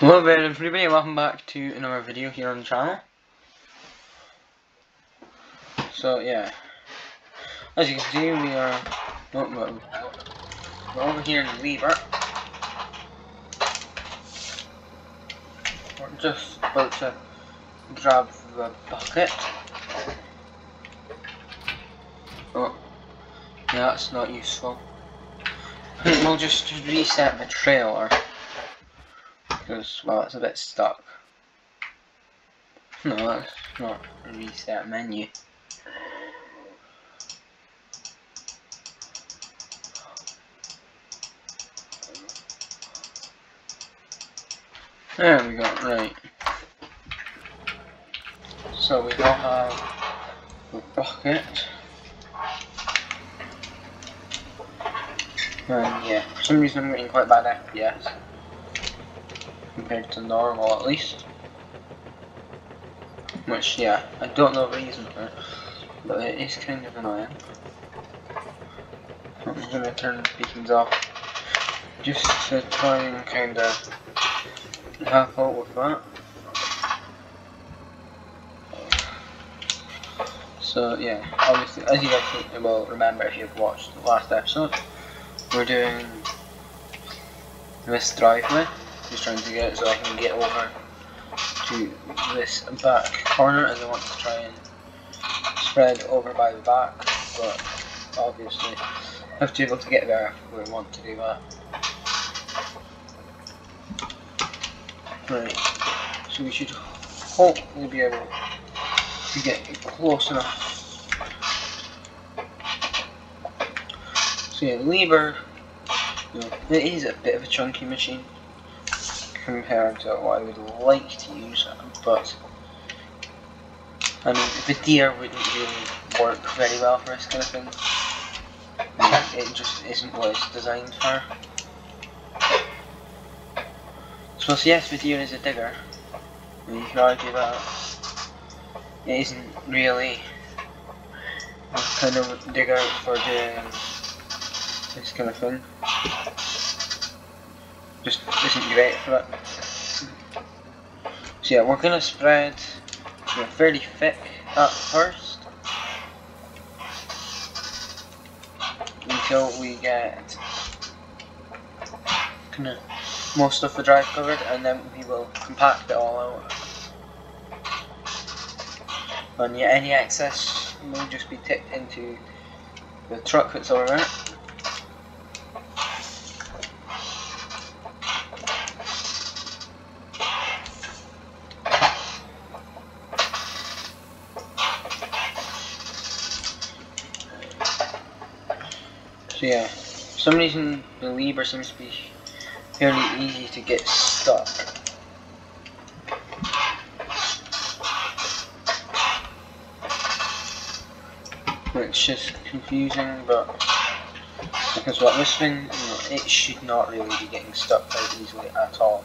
Hello there everybody, welcome back to another video here on the channel. So yeah, as you can see we are well, we're over here in the Liebherr. We're just about to grab the bucket. Oh, yeah that's not useful. we'll just reset the trailer because, well, it's a bit stuck. No, that's not reset menu. There we go, right. So we now have the bucket. And yeah, for some reason I'm getting quite bad FPS compared to normal at least. Which, yeah, I don't know the reason for it, but it is kind of annoying. I'm gonna turn the beacons off just to try and kind of help out with that. So yeah, obviously, as you guys will remember if you've watched the last episode, we're doing this driveway just trying to get it so I can get over to this back corner and I want to try and spread over by the back but obviously I have to be able to get there if we want to do that. Right, so we should hopefully be able to get close enough. So yeah, Liebherr, you know, it is a bit of a chunky machine compared to what I would like to use, but I mean, the Deere wouldn't really work very well for this kind of thing. it just isn't what it's designed for. So yes, the Deere is a digger. I mean, you can argue that it isn't really kind of digger for doing this kind of thing just isn't great for it. So yeah, we're gonna spread you fairly thick at first until we get kind of most of the drive covered, and then we will compact it all out. And yeah, any excess will just be tipped into the truck that's over it. So yeah, for some reason the Liebherr seems to be fairly easy to get stuck. Which is confusing, but because what this thing, you know, it should not really be getting stuck very easily at all.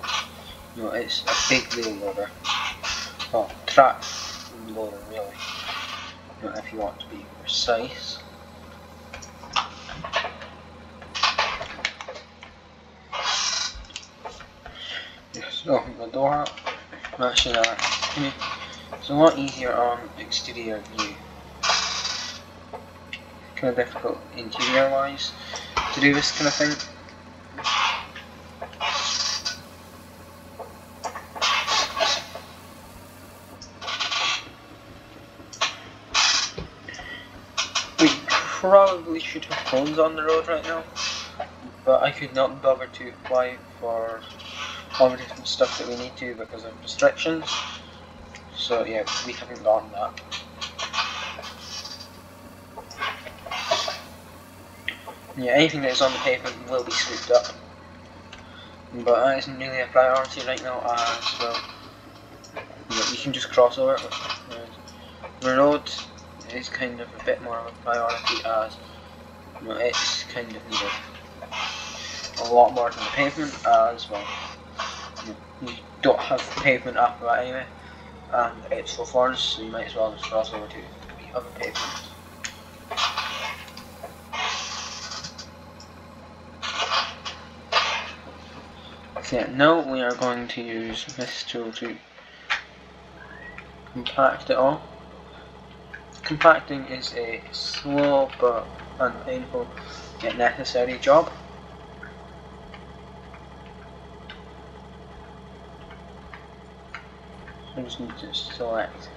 You know, it's a big wheel loader. Well, track loader really. You know, if you want to be precise. Open the door. Actually, uh, it's a lot easier on exterior view. Kind of difficult interior wise to do this kind of thing. We probably should have phones on the road right now, but I could not bother to apply for all the different stuff that we need to because of restrictions. So yeah, we haven't gotten that. Yeah, anything that is on the pavement will be scooped up. But that isn't really a priority right now as well. You, can just cross over it. The road is kind of a bit more of a priority as you know, it's kind of needed a lot more than the pavement as well don't have pavement after that anyway, and it's for foreigners, so you might as well just cross over to the other pavement. Yeah, now we are going to use this tool to compact it all. Compacting is a slow but unpainful yet necessary job. Just need to select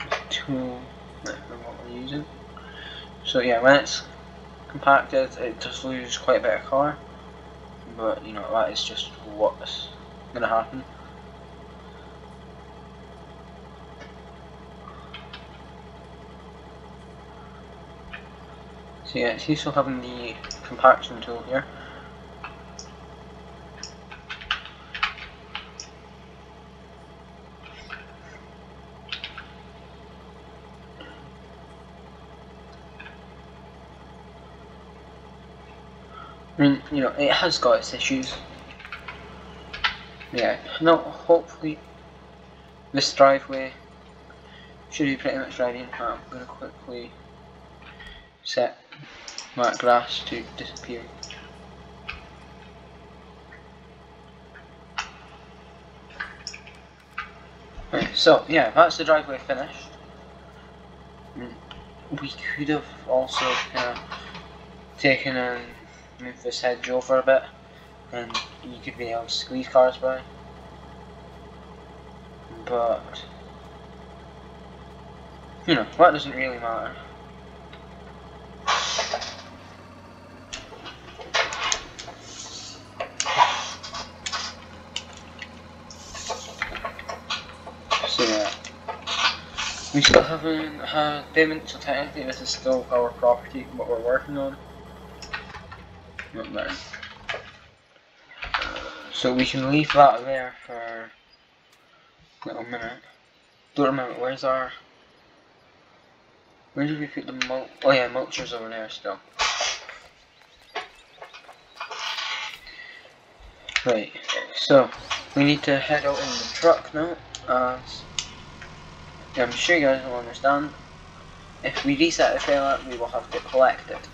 the tool that we're using. So yeah, when it's compacted, it does lose quite a bit of colour, but you know that is just what's gonna happen. So yeah, it's useful having the compaction tool here. I mean, you know, it has got its issues. Yeah, no, hopefully this driveway should be pretty much ready. I'm going to quickly set my grass to disappear. Right, so yeah, that's the driveway finished. Mm, we could have also kind of taken and move this hedge over a bit and you could be able to squeeze cars by. But, you know, that doesn't really matter. So yeah, we still haven't had payment, so technically this is still our property, what we're working on. So we can leave that there for a little minute. Don't remember, where's our... Where did we put the mul- Oh yeah, mulcher's over there still. Right, so we need to head out in the truck now. I'm sure you guys will understand. If we reset the trailer, we will have to collect it.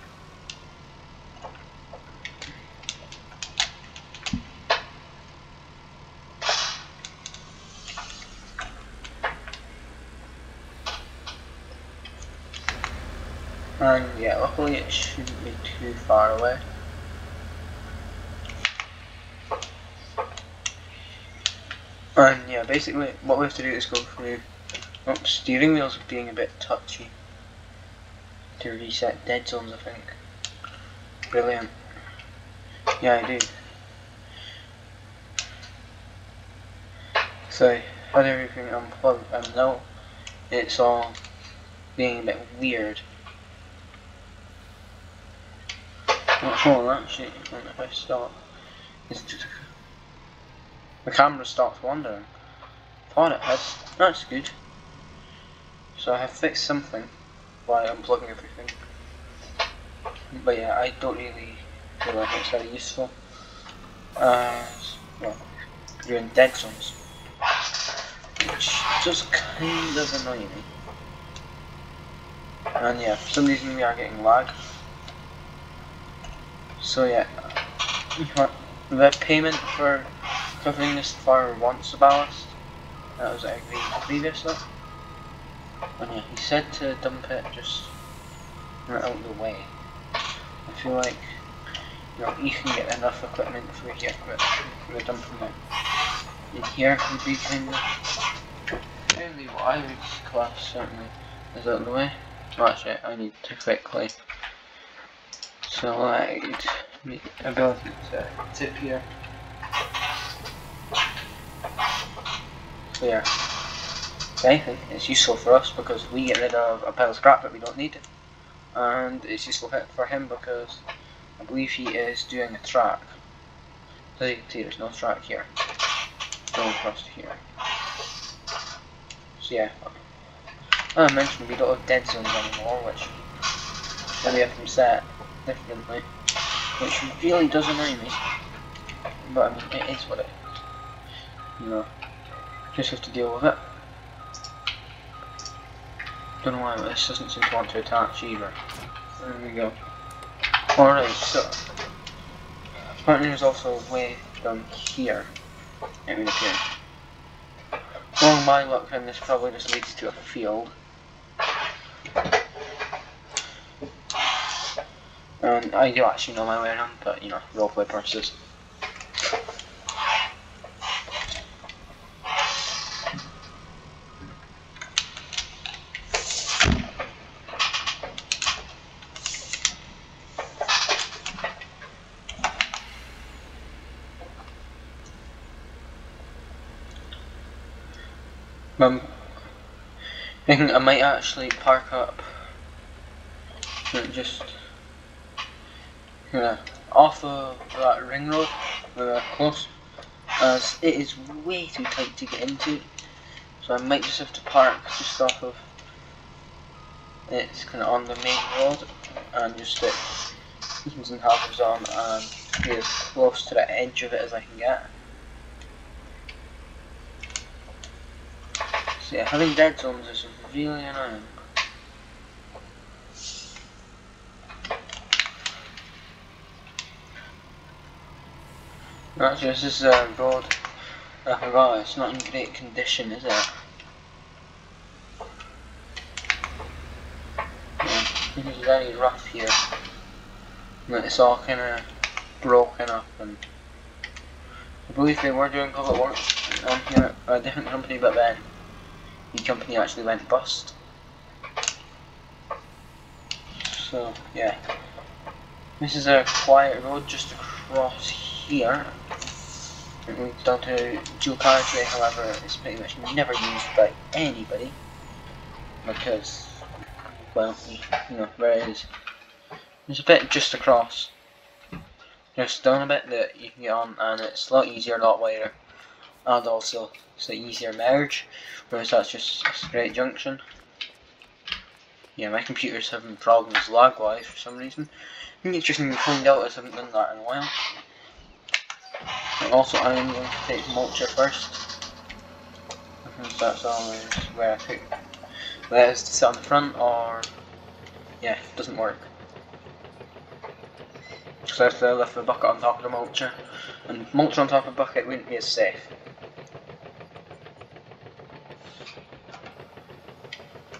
And yeah, luckily it shouldn't be too far away. And yeah, basically what we have to do is go through oh, steering wheels being a bit touchy to reset dead zones I think. Brilliant. Yeah I do. So had everything unplugged and um, now it's all being a bit weird. Oh, actually, if I stop, the camera starts wandering. Thought it. That's good. So I have fixed something by unplugging everything. But yeah, I don't really feel like it's very useful. As well, doing dead zones, which just kind of annoy me. And yeah, for some reason we are getting lag. So yeah, the payment for covering this fire once a ballast, that was agreed previously. And yeah, he said to dump it just right out of the way. I feel like, you know, you can get enough equipment for here, but for dumping it in here would be kind of, really what I would class certainly is out of the way. Well, actually, I need to quickly select the ability to tip here. So yeah, if anything, it's useful for us because we get rid of a pile of scrap that we don't need. And it's useful for him because I believe he is doing a track. So you can see there's no track here. Going across here. So yeah. Oh, I mentioned we don't have dead zones anymore, which we have them set differently, which really does annoy me. But I mean, it is what it is. You know, just have to deal with it. Don't know why this doesn't seem to want to attach either. There we go. Alright, so Apparently there's also a way down here. It would appear. Well, my luck then this probably just leads to a field. And I do actually know my way around, but you know, roleplay purposes. Um, I think I might actually park up just yeah, off of that ring road, uh, close, as it is way too tight to get into. So I might just have to park just off of it's kind of on the main road and just stick beacons and hazards on and be as close to the edge of it as I can get. So yeah, having dead zones is really annoying. Actually, this is a road. I forgot, it's not in great condition, is it? This very rough here. It's all kind of broken up and I believe they were doing public works on here, a different company, but then the company actually went bust. So, yeah. This is a quiet road just across here. Down to dual carriageway, however, it's pretty much never used by anybody. Because, well, you know, where it is. There's a bit just across. Just down a bit that you can get on, and it's a lot easier, a lot wider. And also, it's an easier merge whereas that's just a straight junction. Yeah, my computer's having problems lag-wise for some reason. I think it's just to find out I haven't done that in a while. Also, I'm going to take mulcher first. Because that's always where I pick letters to sit on the front, or... Yeah, it doesn't work. Because I have to lift the bucket on top of the mulcher. And mulcher on top of the bucket wouldn't be as safe.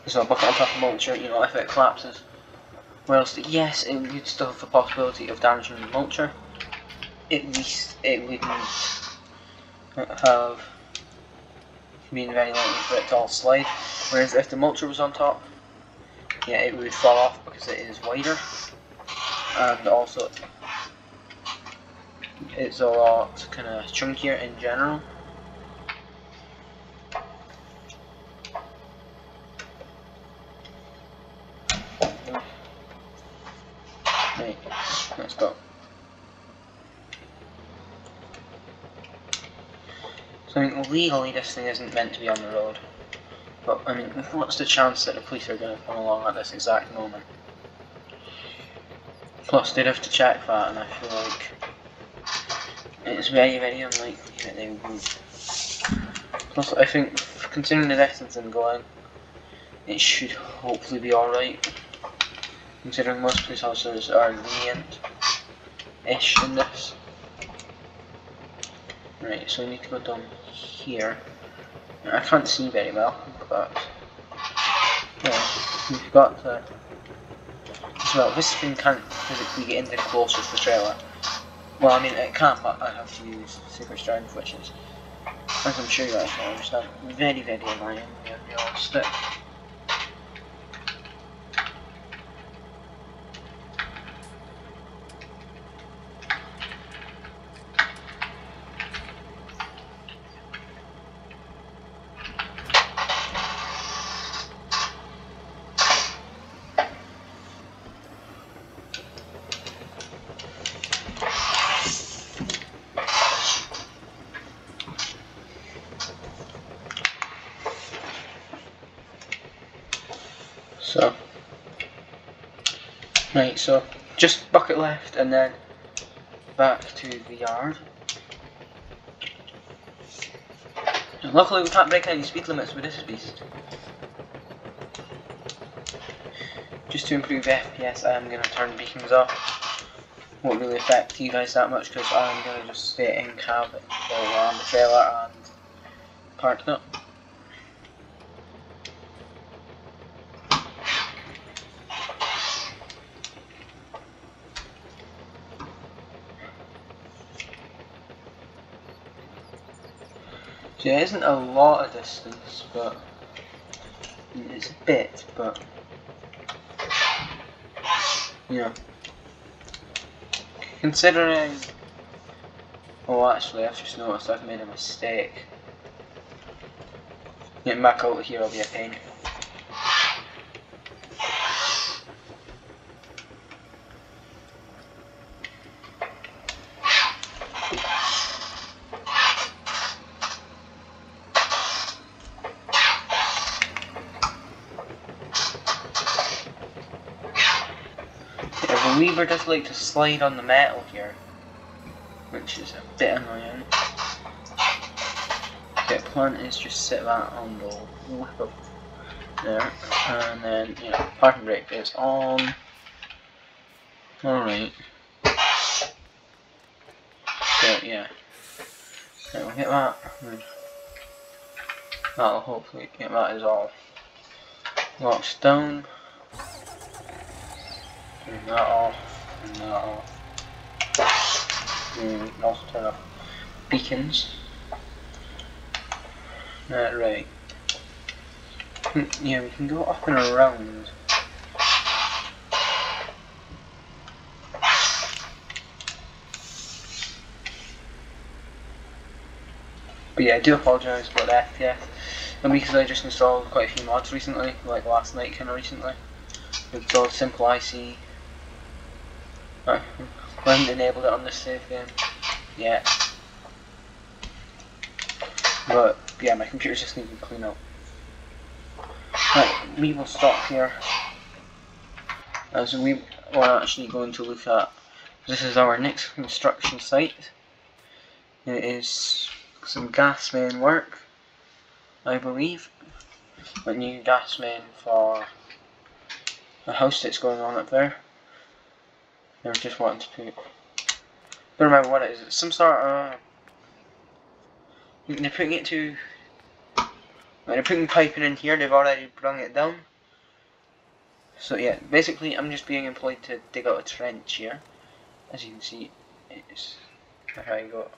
So a bucket on top of mulcher, you know, if it collapses. Whilst, yes, it would still have the possibility of damaging the mulcher. At least it wouldn't have been very likely for it to all slide. Whereas if the mulcher was on top, yeah, it would fall off because it is wider. And also, it's a lot kind of chunkier in general. I mean, legally this thing isn't meant to be on the road. But, I mean, what's the chance that the police are going to come along at this exact moment? Plus, they'd have to check that, and I feel like it's very, very unlikely that they would. Plus, I think, considering the distance I'm going, it should hopefully be alright. Considering most police officers are lenient-ish in this. Right, so we need to go down here. I can't see very well, but yeah, we've got to. As well, this thing can't physically get in there closer to the trailer. Well, I mean, it can, but I have to use secret strength, which is, as I'm sure you guys can understand, very, very annoying. Realistic. So, right, so just bucket left and then back to the yard. And luckily we can't break any speed limits with this beast. Just to improve FPS I am going to turn beacons off. won't really affect you guys that much because I'm going to just stay in cab while on the trailer and park it up. It isn't a lot of distance, but it's a bit, but yeah. Considering, oh actually I've just noticed I've made a mistake. Getting back out here will be a pain. The Weaver does like to slide on the metal here, which is a bit annoying. Okay, plan is just set that on the whip there, and then, you know, parking brake is on. Alright. So, yeah. Okay, we'll get that. That'll hopefully get that is all locked down. Turn that off. Turn that off. And also turn off beacons. Uh, right. Hmm, yeah, we can go up and around. But yeah, I do apologise about the FPS. And because I just installed quite a few mods recently, like last night kind of recently. Installed Simple IC, I haven't enabled it on this save game yet. But yeah, my computer's just needing to clean up. Right, we will stop here. As we are actually going to look at this is our next construction site. It is some gas main work, I believe. A new gas main for a house that's going on up there. They were just wanting to put. Don't remember what it is. It's some sort of. Uh, they're putting it to. They're putting piping in here, they've already brung it down. So yeah, basically I'm just being employed to dig out a trench here. As you can see, it's how I got.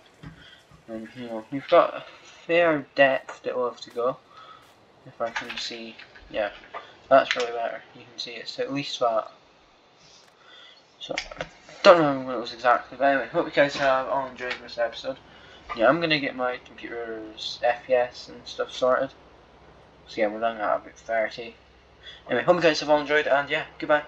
And know, you've got a fair depth that we'll have to go. If I can see, yeah, that's really better. You can see it's at least that. So, don't know what it was exactly, but anyway, hope you guys have all enjoyed this episode. Yeah, I'm gonna get my computer's FPS and stuff sorted. So yeah, we're running at about 30. Anyway, hope you guys have all enjoyed, and yeah, goodbye.